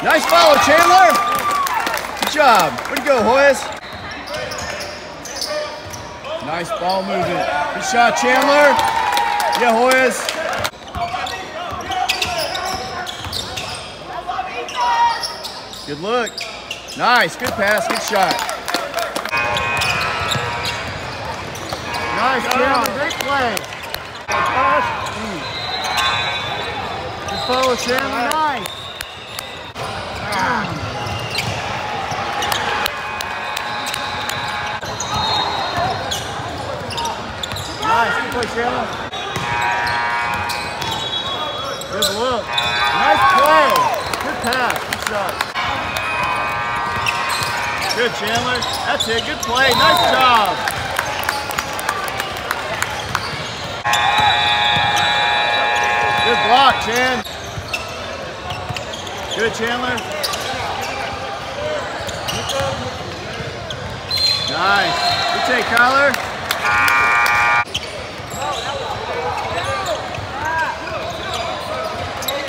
Nice follow, Chandler. Good job. Way to go, Hoyas. Nice ball movement. Good shot, Chandler. Yeah, Hoyas. Good look. Nice. Good pass. Good shot. Nice, Chandler. Great play. Good follow, Chandler. Nice. Good play, Chandler. Good look. Nice play. Good pass. Good shot. Good, Chandler. That's it. Good play. Nice job. Good block, Chan. Good, Chandler. Nice. Good take, Kyler.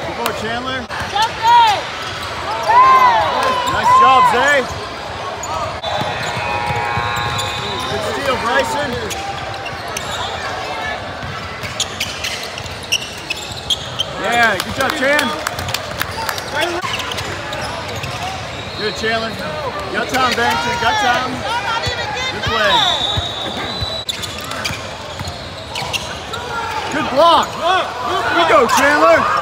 Good ball, Chandler. Nice job, Zay. Good steal, Bryson. Yeah, good job, Chan. Good, Chandler. Got time, Bennington. Got time. Good play. Good block. We go, Chandler.